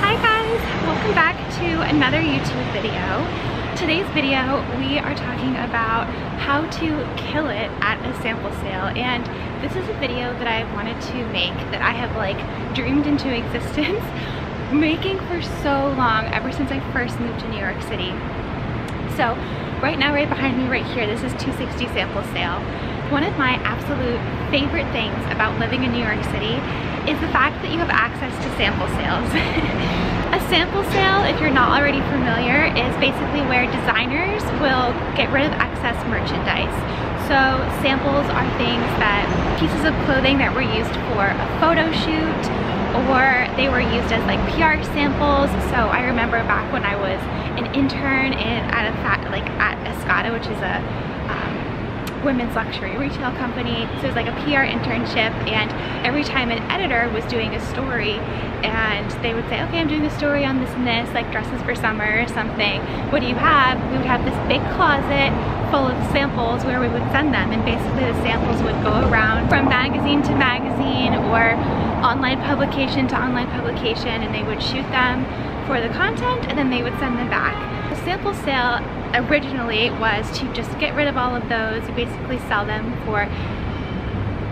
Hi guys, welcome back to another YouTube video. Today's video, we are talking about how to kill it at a sample sale. And this is a video that I wanted to make that I have like dreamed into existence, making for so long, ever since I first moved to New York City. So right now, right behind me right here, this is 260 sample sale. One of my absolute favorite things about living in New York City is the fact that you have access to sample sales. a sample sale, if you're not already familiar, is basically where designers will get rid of excess merchandise. So samples are things that, pieces of clothing that were used for a photo shoot, or they were used as like PR samples. So I remember back when I was an intern in, at a fat, like at Escada, which is a women's luxury retail company. So it was like a PR internship and every time an editor was doing a story and they would say, okay, I'm doing a story on this and this, like dresses for summer or something. What do you have? We would have this big closet full of samples where we would send them and basically the samples would go around from magazine to magazine or online publication to online publication and they would shoot them for the content and then they would send them back. The sample sale originally was to just get rid of all of those, you basically sell them for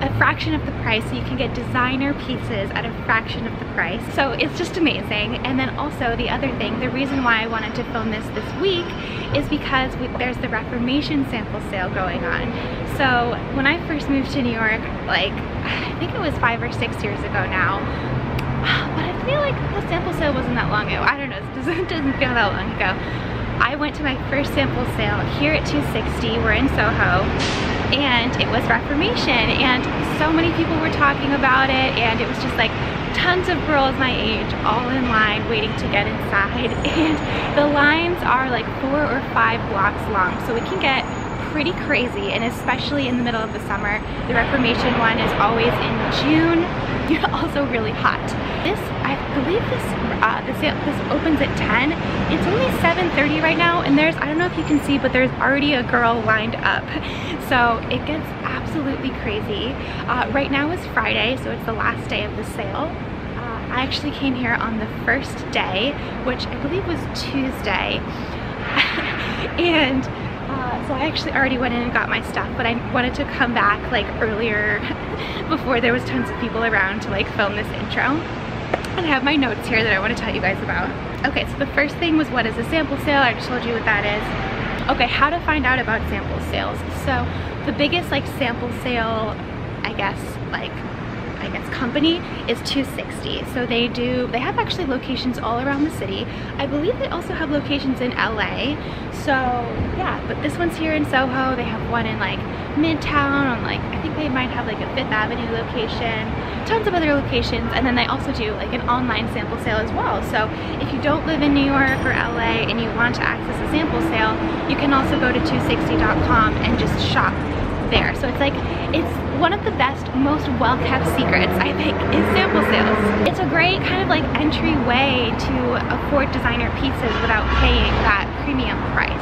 a fraction of the price so you can get designer pieces at a fraction of the price. So it's just amazing. And then also the other thing, the reason why I wanted to film this this week is because we, there's the Reformation sample sale going on. So when I first moved to New York, like I think it was five or six years ago now, but I feel like the sample sale wasn't that long ago. I don't know, it doesn't, feel that long ago. I went to my first sample sale here at 260, we're in Soho, and it was Reformation, and so many people were talking about it, and it was just like tons of girls my age all in line waiting to get inside, and the lines are like four or five blocks long, so it can get pretty crazy, and especially in the middle of the summer. The Reformation one is always in June, also really hot. This, believe this, uh, this, this opens at 10. It's only 7.30 right now and there's, I don't know if you can see, but there's already a girl lined up. So it gets absolutely crazy. Uh, right now is Friday, so it's the last day of the sale. Uh, I actually came here on the first day, which I believe was Tuesday. and uh, so I actually already went in and got my stuff, but I wanted to come back like earlier before there was tons of people around to like film this intro. I have my notes here that I want to tell you guys about. Okay, so the first thing was what is a sample sale? I just told you what that is. Okay, how to find out about sample sales. So the biggest like sample sale, I guess, like company is 260 so they do they have actually locations all around the city. I believe they also have locations in LA so yeah but this one's here in Soho. They have one in like Midtown on like I think they might have like a Fifth Avenue location. Tons of other locations. And then they also do like an online sample sale as well. So if you don't live in New York or LA and you want to access a sample sale you can also go to 260.com and just shop there so it's like it's one of the best, most well-kept secrets, I think, is sample sales. It's a great kind of like entry way to afford designer pieces without paying that premium price.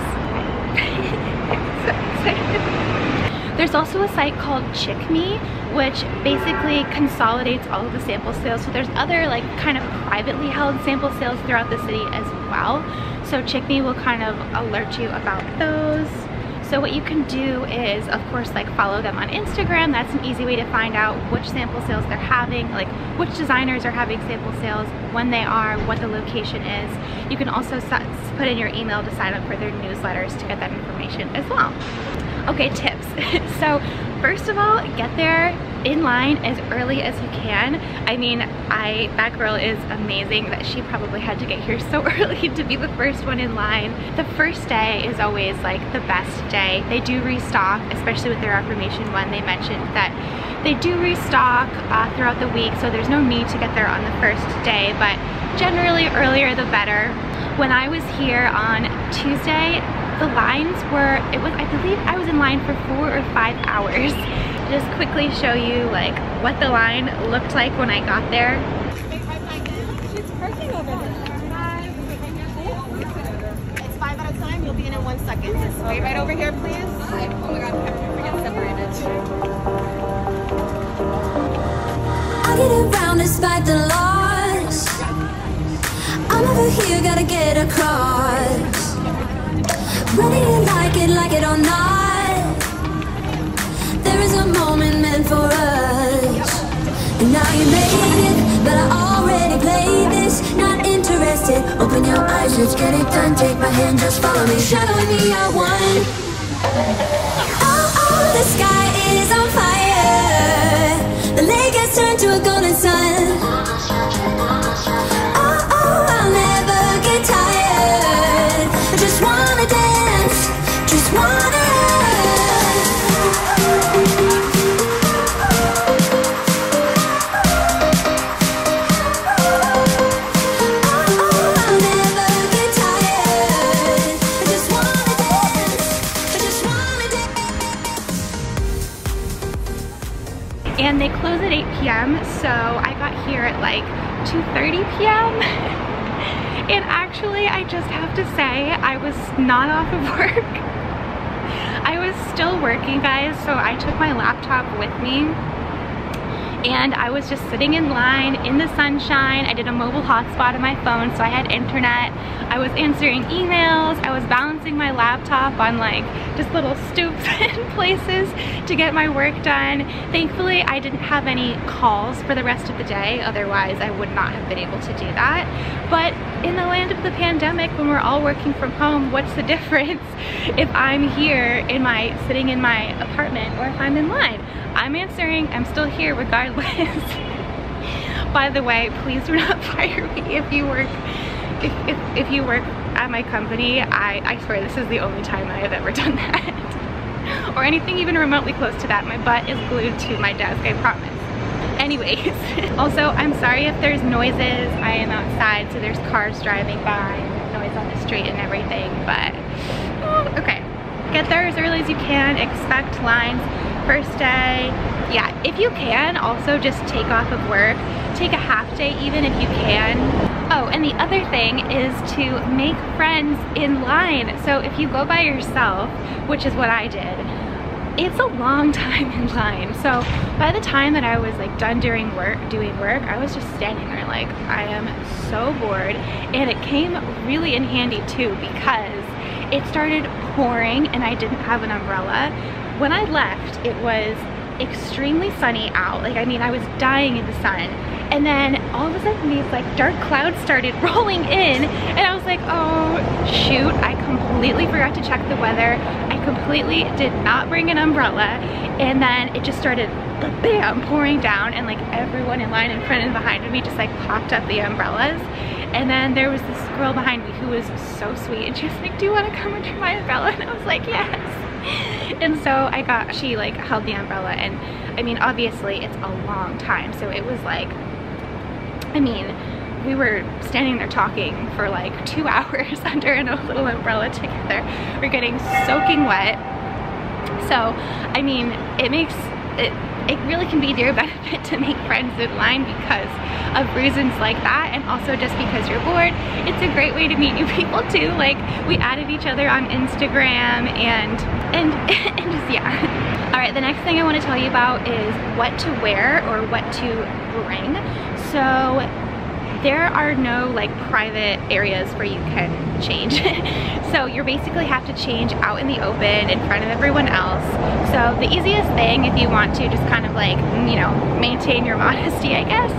There's also a site called Chicmi, which basically consolidates all of the sample sales. So there's other like kind of privately held sample sales throughout the city as well. So Chicmi will kind of alert you about those. So what you can do is, of course, like follow them on Instagram. That's an easy way to find out which sample sales they're having, like which designers are having sample sales, when they are, what the location is. You can also put in your email to sign up for their newsletters to get that information as well. Okay, tips. so first of all, get there in line as early as you can. I mean, I that girl is amazing that she probably had to get here so early to be the first one in line. The first day is always like the best day. They do restock, especially with their Reformation one. They mentioned that they do restock uh, throughout the week, so there's no need to get there on the first day, but generally earlier the better. When I was here on Tuesday, the lines were, it was, I believe I was in line for four or five hours. Just quickly show you like what the line looked like when I got there. She's parking over there. It's five at a time. You'll be in in one second. Just wait right over here, please. Oh my god, we're getting separated. I'll get around despite the loss. I'm over here, gotta get across. Whether you like it, like it or not, there is a moment meant for us. And now you made it, but I already played this. Not interested. Open your eyes, let's get it done. Take my hand, just follow me. Shadowing me, I won. To say I was not off of work. I was still working guys so I took my laptop with me and I was just sitting in line in the sunshine. I did a mobile hotspot on my phone so I had internet. I was answering emails. I was balancing my laptop on like just little stoops and places to get my work done. Thankfully, I didn't have any calls for the rest of the day. Otherwise, I would not have been able to do that. But in the land of the pandemic, when we're all working from home, what's the difference if I'm here in my, sitting in my apartment or if I'm in line? I'm answering, I'm still here regardless. By the way, please do not fire me if you work if, if, if you work at my company. I, I swear this is the only time I have ever done that. or anything even remotely close to that. My butt is glued to my desk, I promise. Anyways, also I'm sorry if there's noises. I am outside so there's cars driving by noise on the street and everything, but oh, okay. Get there as early as you can, expect lines first day. Yeah, if you can, also just take off of work. Take a half day even if you can. Oh, and the other thing is to make friends in line. So if you go by yourself, which is what I did, it's a long time in line. So by the time that I was like done during work, doing work, I was just standing there like, I am so bored. And it came really in handy too because it started pouring and I didn't have an umbrella. When I left, it was extremely sunny out. Like, I mean, I was dying in the sun. And then all of a sudden these like dark clouds started rolling in and I was like, oh shoot, I completely forgot to check the weather. Completely did not bring an umbrella. And then it just started bam, pouring down and like everyone in line in front and behind of me just like popped up the umbrellas. And then there was this girl behind me who was so sweet and she was like, do you want to come under my umbrella? And I was like, yes. And so I got, she like held the umbrella and I mean, obviously it's a long time. So it was like, I mean, we were standing there talking for like two hours under a little umbrella together. We're getting soaking wet. So, I mean, it makes, it, it really can be to your benefit to make friends in line because of reasons like that and also just because you're bored. It's a great way to meet new people too. Like we added each other on Instagram and, and, and just, yeah. All right, the next thing I wanna tell you about is what to wear or what to bring. So there are no like private areas where you can change. so you basically have to change out in the open in front of everyone else. So the easiest thing if you want to just kind of like, you know, maintain your modesty, I guess,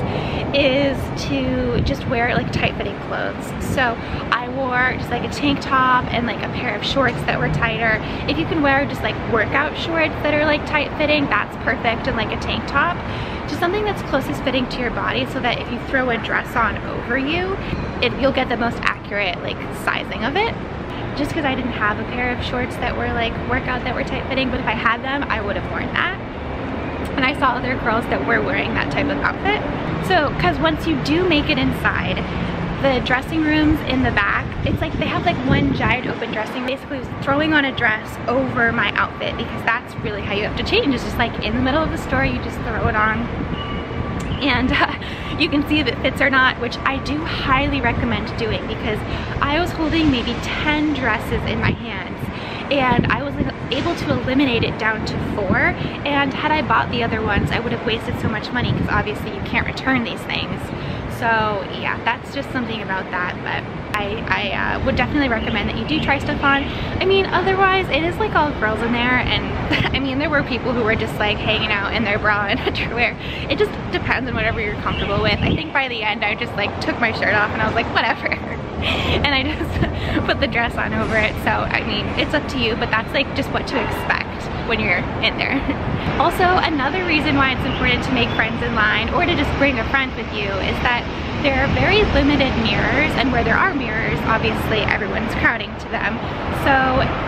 is to just wear like tight fitting clothes. So I wore just like a tank top and like a pair of shorts that were tighter. If you can wear just like workout shorts that are like tight fitting, that's perfect and like a tank top. Just something that's closest fitting to your body so that if you throw a dress on over you, it, you'll get the most accurate like sizing of it. Just because I didn't have a pair of shorts that were like workout that were tight fitting but if I had them I would have worn that. And I saw other girls that were wearing that type of outfit. So because once you do make it inside the dressing rooms in the back it's like they have like one giant open dressing basically throwing on a dress over my outfit because that's really how you have to change. It's just like in the middle of the store you just throw it on. And uh, you can see if it fits or not, which I do highly recommend doing because I was holding maybe 10 dresses in my hands and I was able to eliminate it down to four. And had I bought the other ones I would have wasted so much money because obviously you can't return these things so yeah that's just something about that but I, I uh, would definitely recommend that you do try stuff on. I mean otherwise it is like all girls in there and I mean there were people who were just like hanging out in their bra and underwear. It just depends on whatever you're comfortable with. I think by the end I just like took my shirt off and I was like whatever. And I just put the dress on over it. So, I mean, it's up to you, but that's like just what to expect when you're in there. also, another reason why it's important to make friends in line or to just bring a friend with you is that there are very limited mirrors and where there are mirrors, obviously everyone's crowding to them. So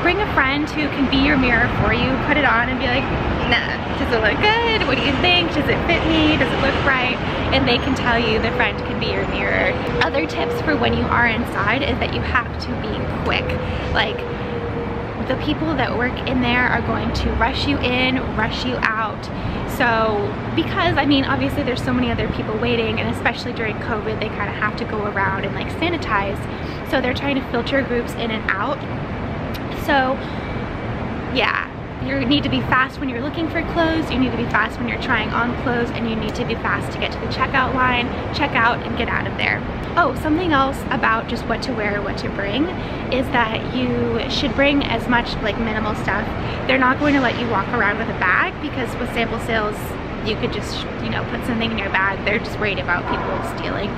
bring a friend who can be your mirror for you, put it on and be like, nah, does it look good? What do you think? Does it fit me? Does it look right? And they can tell you the friend can be your mirror. Other tips for when you are inside is that you have to be quick. Like the people that work in there are going to rush you in, rush you out. So because, I mean, obviously there's so many other people waiting and especially during COVID, they kind of have to go around and like sanitize. So they're trying to filter groups in and out. So yeah, you need to be fast when you're looking for clothes, you need to be fast when you're trying on clothes, and you need to be fast to get to the checkout line, check out, and get out of there. Oh, something else about just what to wear what to bring is that you should bring as much like minimal stuff. They're not going to let you walk around with a bag because with sample sales, you could just, you know, put something in your bag. They're just worried about people stealing.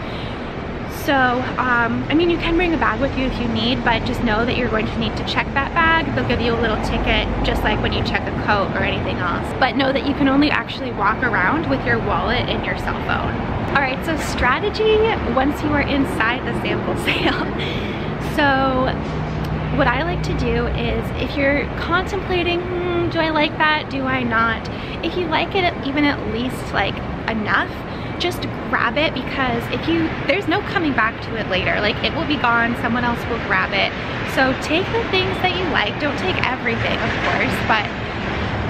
So, um, I mean, you can bring a bag with you if you need, but just know that you're going to need to check that bag. They'll give you a little ticket, just like when you check a coat or anything else. But know that you can only actually walk around with your wallet and your cell phone. All right, so strategy once you are inside the sample sale. so, what I like to do is if you're contemplating, hmm, do I like that, do I not? If you like it even at least like enough, just grab it because if you, there's no coming back to it later. Like it will be gone, someone else will grab it. So take the things that you like. Don't take everything, of course, but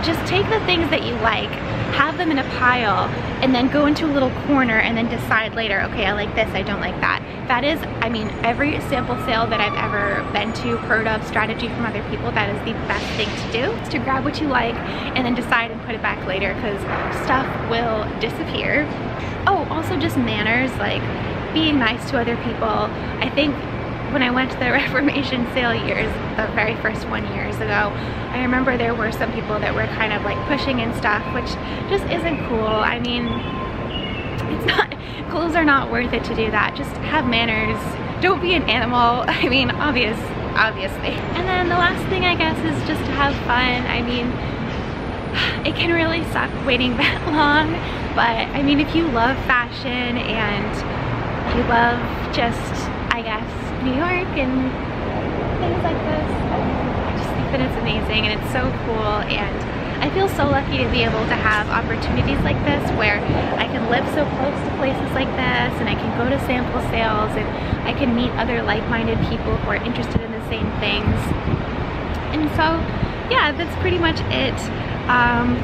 just take the things that you like, have them in a pile, and then go into a little corner and then decide later, okay, I like this, I don't like that. That is, I mean, every sample sale that I've ever been to, heard of, strategy from other people, that is the best thing to do, is to grab what you like and then decide and put it back later because stuff will disappear. Oh, also just manners, like being nice to other people. I think when I went to the Reformation sale years, the very first one years ago, I remember there were some people that were kind of like pushing and stuff, which just isn't cool. I mean, it's not, clothes are not worth it to do that. Just have manners. Don't be an animal. I mean, obvious, obviously. And then the last thing I guess is just to have fun. I mean, it can really suck waiting that long, but I mean, if you love fashion and you love just, I guess, New York and things like this. I just think that it's amazing and it's so cool and I feel so lucky to be able to have opportunities like this where I can live so close to places like this and I can go to sample sales and I can meet other like-minded people who are interested in the same things. And so, yeah, that's pretty much it. Um,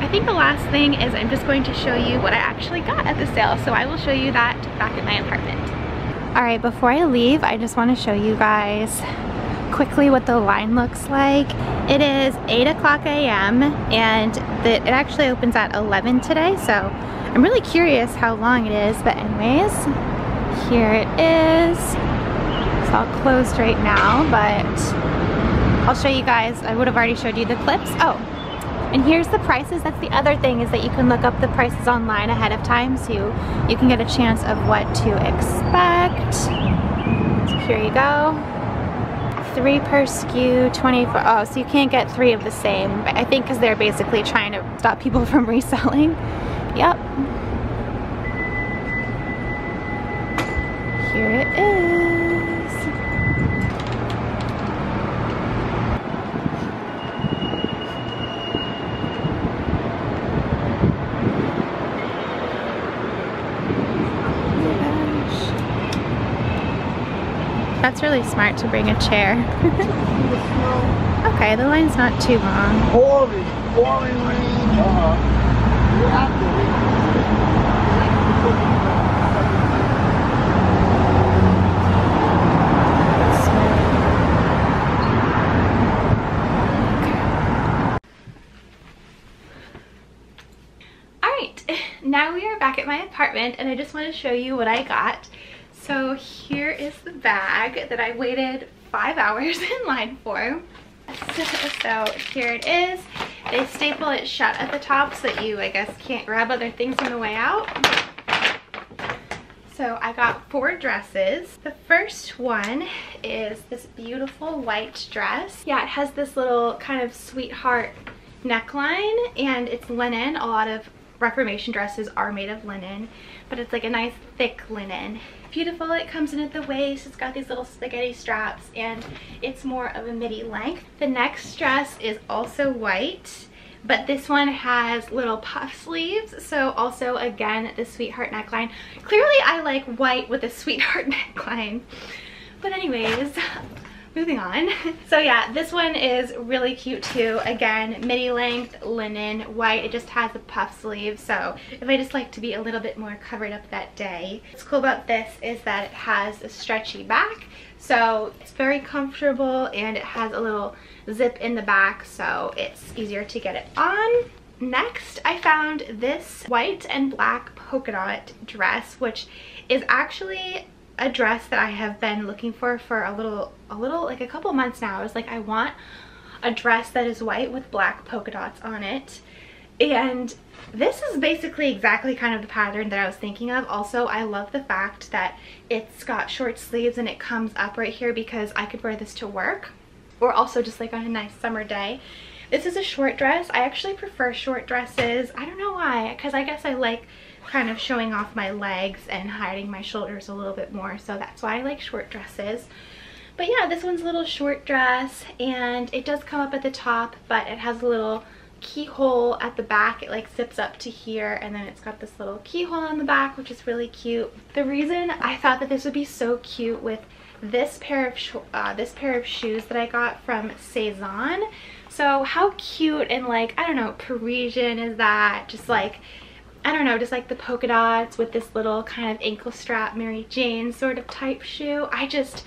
I think the last thing is I'm just going to show you what I actually got at the sale. So I will show you that back at my apartment. All right, before I leave, I just want to show you guys quickly what the line looks like. It is 8 o'clock a.m. and the, it actually opens at 11 today, so I'm really curious how long it is, but anyways, here it is. It's all closed right now, but I'll show you guys. I would have already showed you the clips. Oh, and here's the prices. That's the other thing is that you can look up the prices online ahead of time so you, you can get a chance of what to expect. So here you go. Three per SKU, 24, oh, so you can't get three of the same. I think because they're basically trying to stop people from reselling. Yep. Here it is. That's really smart to bring a chair. okay, the line's not too long. Boring, boring now we are back at my apartment and I just want to show you what I got. So here is the bag that I waited five hours in line for. So here it is. They staple it shut at the top so that you, I guess, can't grab other things on the way out. So I got four dresses. The first one is this beautiful white dress. Yeah, it has this little kind of sweetheart neckline and it's linen. A lot of Reformation dresses are made of linen, but it's like a nice thick linen. Beautiful, it comes in at the waist, it's got these little spaghetti straps and it's more of a midi length. The next dress is also white but this one has little puff sleeves so also again the sweetheart neckline clearly i like white with a sweetheart neckline but anyways moving on. So yeah this one is really cute too. Again midi length linen. White it just has a puff sleeve. So if i just like to be a little bit more covered up that day. What's cool about this is that it has a stretchy back. So it's very comfortable and it has a little zip in the back so it's easier to get it on. Next, I found this white and black polka dot dress, which is actually a dress that I have been looking for for a little, a little, like a couple months now. I was like, I want a dress that is white with black polka dots on it. And this is basically exactly kind of the pattern that I was thinking of. Also, I love the fact that it's got short sleeves and it comes up right here because I could wear this to work or also just like on a nice summer day. This is a short dress. I actually prefer short dresses. I don't know why, because I guess I like kind of showing off my legs and hiding my shoulders a little bit more. So that's why I like short dresses. But yeah, this one's a little short dress and it does come up at the top, but it has a little keyhole at the back. It like zips up to here and then it's got this little keyhole on the back, which is really cute. The reason I thought that this would be so cute with this pair of uh, this pair of shoes that I got from Sézane. So how cute and like, I don't know, Parisian is that? Just like, I don't know, just like the polka dots with this little kind of ankle strap Mary Jane sort of type shoe. I just,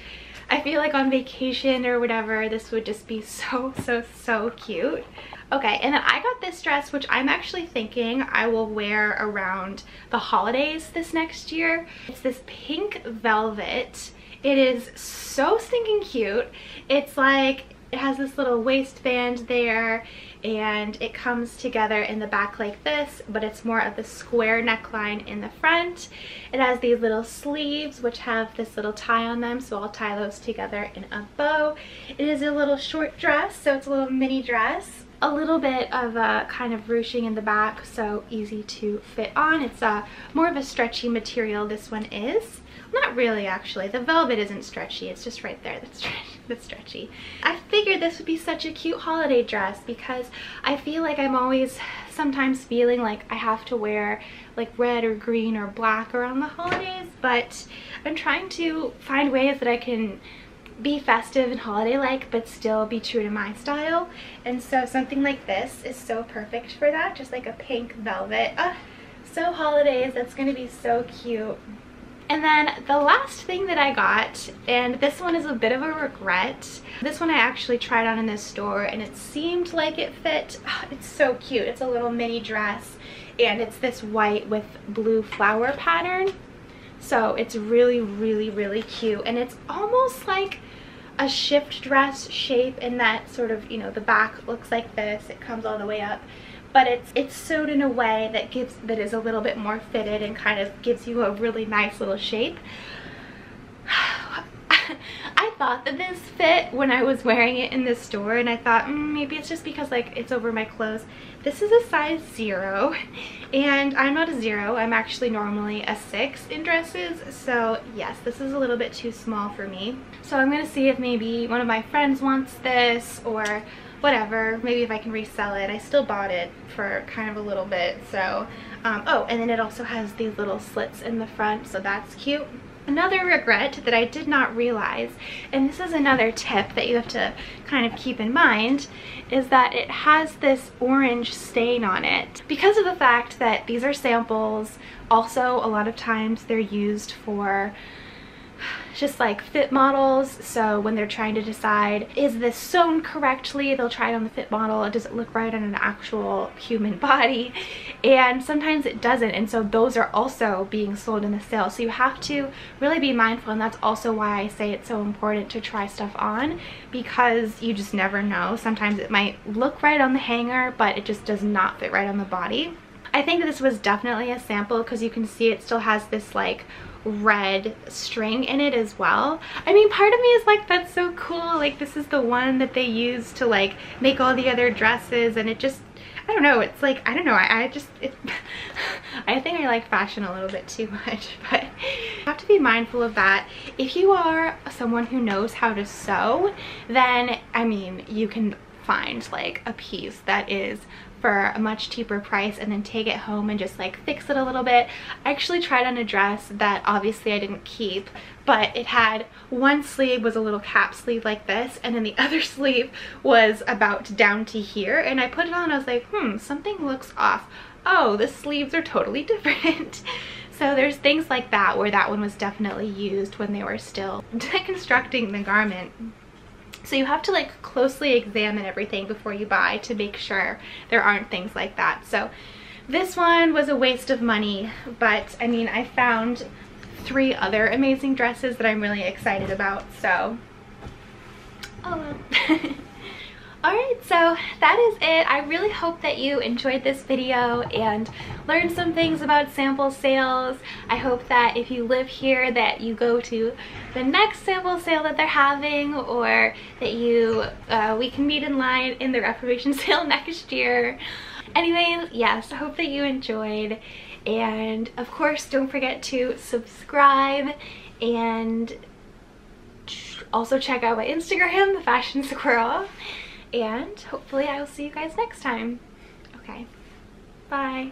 I feel like on vacation or whatever, this would just be so, so, so cute. Okay, and then I got this dress, which I'm actually thinking I will wear around the holidays this next year. It's this pink velvet it is so stinking cute. It's like, it has this little waistband there and it comes together in the back like this, but it's more of the square neckline in the front. It has these little sleeves which have this little tie on them, so I'll tie those together in a bow. It is a little short dress, so it's a little mini dress a little bit of a kind of ruching in the back so easy to fit on. It's a more of a stretchy material this one is. Not really actually. The velvet isn't stretchy. It's just right there that's stretchy, that's stretchy. I figured this would be such a cute holiday dress because i feel like i'm always sometimes feeling like i have to wear like red or green or black around the holidays but i'm trying to find ways that i can be festive and holiday-like but still be true to my style and so something like this is so perfect for that just like a pink velvet uh, so holidays that's gonna be so cute and then the last thing that I got, and this one is a bit of a regret. This one I actually tried on in this store and it seemed like it fit. Oh, it's so cute. It's a little mini dress and it's this white with blue flower pattern. So it's really, really, really cute. And it's almost like a shift dress shape in that sort of, you know, the back looks like this. It comes all the way up. But it's it's sewed in a way that gives that is a little bit more fitted and kind of gives you a really nice little shape. Thought that this fit when I was wearing it in the store and I thought mm, maybe it's just because like it's over my clothes. This is a size zero and I'm not a zero. I'm actually normally a six in dresses. So yes, this is a little bit too small for me. So I'm gonna see if maybe one of my friends wants this or whatever maybe if I can resell it I still bought it for kind of a little bit so um, oh and then it also has these little slits in the front so that's cute Another regret that I did not realize, and this is another tip that you have to kind of keep in mind, is that it has this orange stain on it. Because of the fact that these are samples, also a lot of times they're used for just like fit models. So when they're trying to decide is this sewn correctly they'll try it on the fit model. Does it look right on an actual human body? And sometimes it doesn't. And so those are also being sold in the sale. So you have to really be mindful. And that's also why I say it's so important to try stuff on because you just never know. Sometimes it might look right on the hanger but it just does not fit right on the body. I think this was definitely a sample because you can see it still has this like red string in it as well. I mean, part of me is like, that's so cool. Like, this is the one that they use to like make all the other dresses and it just, I don't know, it's like, I don't know, I, I just, it, I think I like fashion a little bit too much, but you have to be mindful of that. If you are someone who knows how to sew, then, I mean, you can find like a piece that is for a much cheaper price and then take it home and just like fix it a little bit. I actually tried on a dress that obviously I didn't keep but it had one sleeve was a little cap sleeve like this and then the other sleeve was about down to here and I put it on I was like hmm something looks off. Oh the sleeves are totally different. So there's things like that where that one was definitely used when they were still deconstructing the garment. So you have to like closely examine everything before you buy to make sure there aren't things like that. So this one was a waste of money, but I mean, I found three other amazing dresses that I'm really excited about, so oh well. Alright, so that is it. I really hope that you enjoyed this video and learned some things about sample sales. I hope that if you live here that you go to the next sample sale that they're having or that you, uh, we can meet in line in the Reformation sale next year. Anyways, yes, I hope that you enjoyed and of course don't forget to subscribe and also check out my Instagram, The Fashion Squirrel and hopefully I will see you guys next time. Okay, bye.